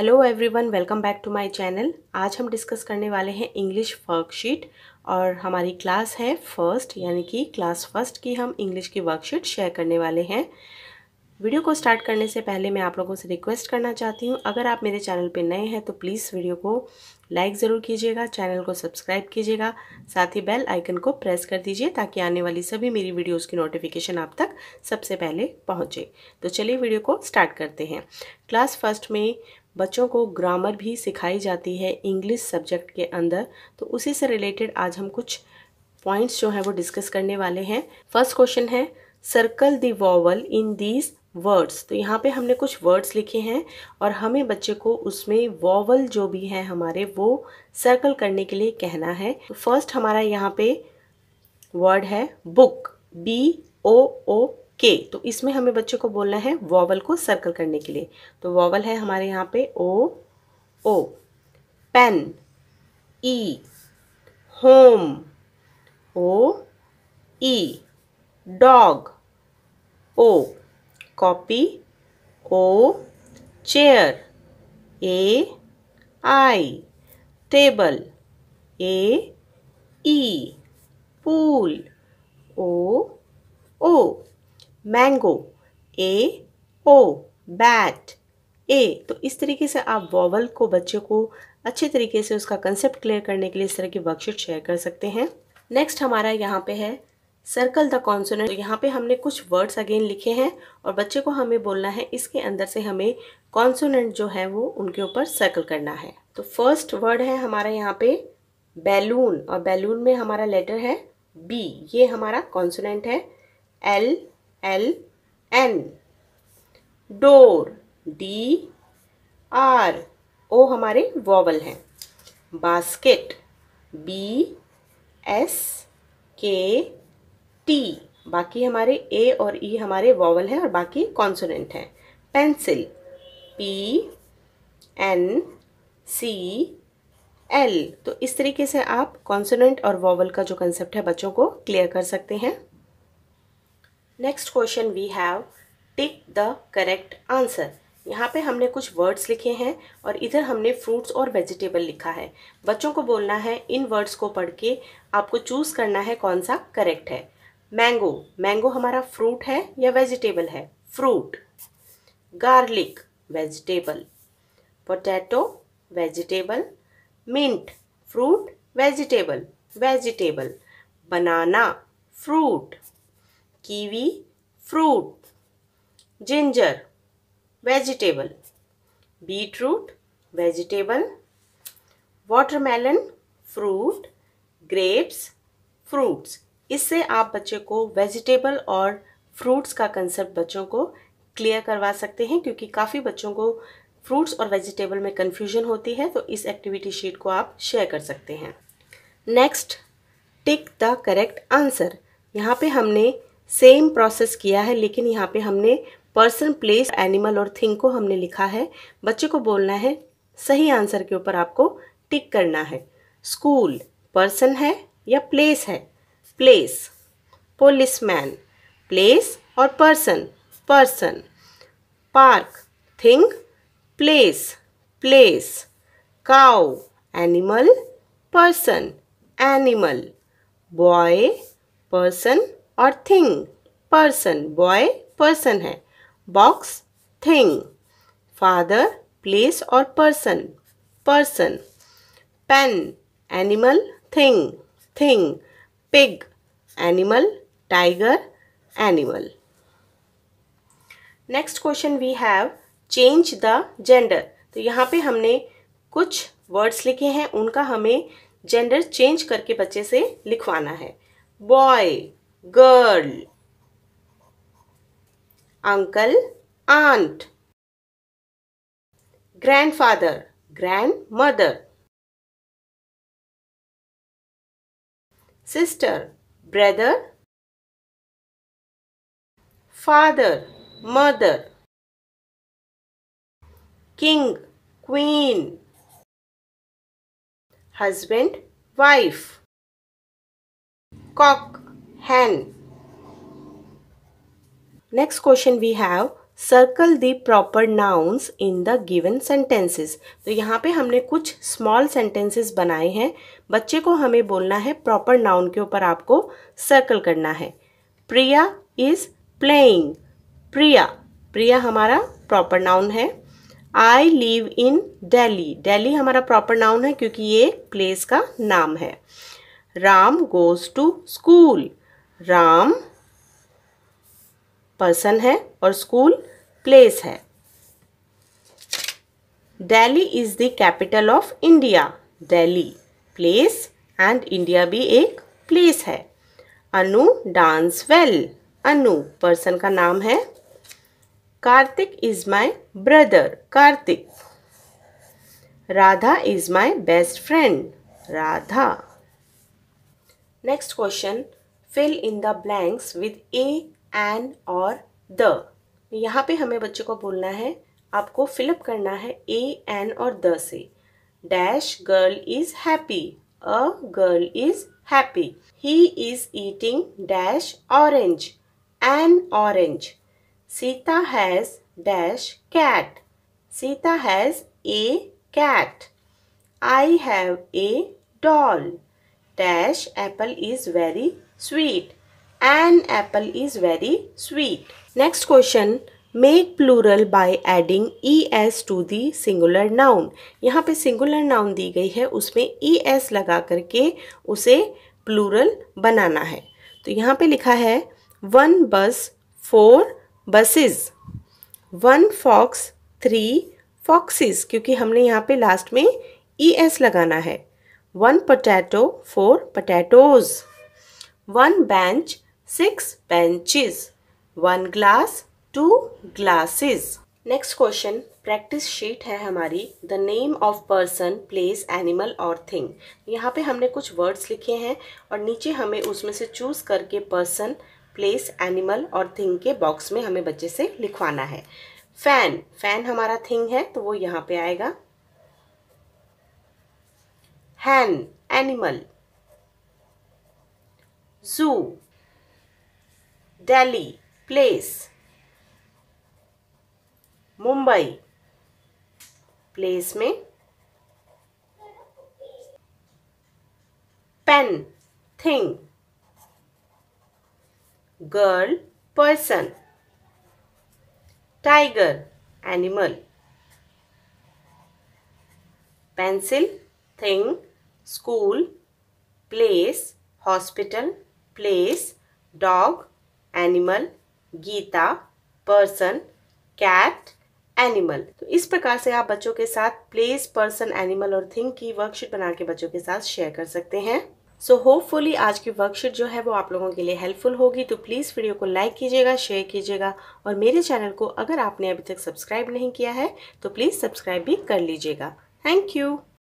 Hello everyone welcome back to my channel आज हम discuss करने वाले हैं इंग्लिश वर्कशीट और हमारी क्लास है फ़र्स्ट यानी कि क्लास फ़र्स्ट की हम इंग्लिश की वर्कशीट शेयर करने वाले हैं। वीडियो को स्टार्ट करने से पहले मैं आप लोगों से रिक्वेस्ट करना चाहती हूँ। अगर आप मेरे चैनल पर नए हैं तो प्लीज़ वीडियो को लाइक ज़रूर कीजिएगा चैनल को सब्सक्राइब कीजिएगा, साथ ही बेल आइकन को प्रेस कर दीजिए ताकि आने वाली सभी मेरी वीडियोस की नोटिफिकेशन आप तक सबसे पहले पहुँचे। तो चलिए वीडियो को स्टार्ट करते हैं। क्लास फ़र्स्ट में बच्चों को ग्रामर भी सिखाई जाती है इंग्लिश सब्जेक्ट के अंदर। तो उसी से रिलेटेड आज हम कुछ पॉइंट्स जो हैं वो डिस्कस करने वाले हैं। फ़र्स्ट क्वेश्चन है, circle the vowel in these words. तो यहाँ पे हमने कुछ वर्ड्स लिखे हैं और हमें बच्चे को उसमें वॉवल जो भी है हमारे, वो सर्कल करने के लिए कहना है। तो फ़र्स्ट हमारा यहाँ पे वर्ड है बुक, बी ओ ओ के तो इसमें हमें बच्चे को बोलना है वॉवल को सर्कल करने के लिए। तो वॉवल है हमारे यहाँ पे O O pen E home O E dog O copy O chair A I table A E pool O O mango A O bat A तो इस तरीके से आप वॉवल को बच्चे को अच्छे तरीके से उसका कंसेप्ट क्लियर करने के लिए इस तरह की वर्कशीट शेयर कर सकते हैं। नेक्स्ट हमारा यहाँ पे है सर्कल द कॉन्सोनेंट तो यहाँ पे हमने कुछ वर्ड्स अगेन लिखे हैं और बच्चे को हमें बोलना है, इसके अंदर से हमें कॉन्सोनेंट जो है वो उनके ऊपर सर्कल करना है। तो फ़र्स्ट वर्ड है हमारा यहाँ पे बैलून और बैलून में हमारा लेटर है बी ये हमारा कॉन्सोनेंट है L L N door D R O हमारे वॉवल हैं। Basket B S K T बाकी हमारे ए और ई e हमारे वॉवल हैं और बाकी कॉन्सोनेंट हैं। Pencil P N C L तो इस तरीके से आप कॉन्सोनेंट और वॉवल का जो कंसेप्ट है बच्चों को क्लियर कर सकते हैं। Next question we have tick the correct answer यहाँ पे हमने कुछ वर्ड्स लिखे हैं और इधर हमने फ्रूट्स और वेजिटेबल लिखा है। बच्चों को बोलना है, इन वर्ड्स को पढ़ के आपको चूज़ करना है कौन सा करेक्ट है। मैंगो मैंगो हमारा फ्रूट है या वेजिटेबल है? Fruit garlic vegetable potato vegetable mint fruit vegetable vegetable banana fruit kiwi, fruit, ginger, vegetable, beetroot, vegetable, watermelon, fruit, grapes, fruits. इससे आप बच्चे को वेजिटेबल और फ्रूट्स का कंसेप्ट बच्चों को क्लियर करवा सकते हैं, क्योंकि काफ़ी बच्चों को फ्रूट्स और वेजिटेबल में कन्फ्यूज़न होती है तो इस एक्टिविटी शीट को आप शेयर कर सकते हैं। Next tick the correct answer यहाँ पे हमने सेम प्रोसेस किया है, लेकिन यहाँ पे हमने पर्सन, प्लेस, एनिमल और थिंग को हमने लिखा है। बच्चे को बोलना है, सही आंसर के ऊपर आपको टिक करना है। स्कूल, पर्सन है या प्लेस है? प्लेस, पुलिसमैन, प्लेस और person person. Park, thing, place place. Cow, animal, person, animal. Boy, person और थिंग, पर्सन, बॉय, पर्सन है। बॉक्स, थिंग, फादर, प्लेस और person person. Pen, animal, thing thing. Pig, animal, tiger, animal. Next question we have, change the gender. तो यहाँ पे हमने कुछ words लिखे हैं, उनका हमें जेंडर चेंज करके बच्चे से लिखवाना है। Boy girl. Uncle aunt. Grandfather grandmother. Sister brother. Father mother. King queen. Husband wife. Cock hen. Next question we have circle the proper nouns in the given sentences तो यहाँ पे हमने कुछ स्मॉल सेंटेंसेस बनाए हैं। बच्चे को हमें बोलना है प्रॉपर नाउन के ऊपर आपको सर्कल करना है। प्रिया इज़ प्लेइंग प्रिया प्रिया हमारा प्रॉपर नाउन है। I live in Delhi Delhi हमारा प्रॉपर नाउन है क्योंकि ये प्लेस का नाम है। Ram goes to school Ram person है और स्कूल प्लेस है। Delhi is the capital of India Delhi place and India भी एक प्लेस है। Anu dance well Anu person का नाम है। Kartik is my brother Kartik Radha is my best friend Radha next question fill in the blanks with a an और the यहाँ पे हमें बच्चे को बोलना है, आपको फिलअप करना है ए एन और द से। Dash girl is happy a girl is happy he is eating dash orange an orange Sita has dash cat Sita has a cat I have a doll dash apple is very sweet An apple is very sweet. Next question. Make plural by adding es to the singular noun. यहाँ पे singular noun दी गई है उसमें es लगा करके उसे plural बनाना है तो यहाँ पे लिखा है one bus four buses one fox three foxes क्योंकि हमने यहाँ पे लास्ट में es लगाना है one potato four potatoes one bench six benches, one glass, two glasses. Next question practice sheet है हमारी. The name of person place animal और थिंग यहाँ पे हमने कुछ वर्ड्स लिखे हैं और नीचे हमें उसमें से चूज़ करके पर्सन प्लेस एनिमल और थिंग के बॉक्स में हमें बच्चे से लिखवाना है. फ़ैन फ़ैन हमारा थिंग है तो वो यहाँ पे आएगा. Hen animal zoo Delhi place Mumbai place में pen thing girl person tiger animal pencil thing school place hospital place dog animal Gita person cat animal तो इस प्रकार से आप बच्चों के साथ प्लेस पर्सन एनिमल और थिंग की वर्कशीट बना के बच्चों के साथ शेयर कर सकते हैं. सो so, होपफुली आज की वर्कशीट जो है वो आप लोगों के लिए हेल्पफुल होगी. तो प्लीज़ वीडियो को लाइक कीजिएगा शेयर कीजिएगा और मेरे चैनल को अगर आपने अभी तक सब्सक्राइब नहीं किया है तो प्लीज़ सब्सक्राइब भी कर लीजिएगा. Thank you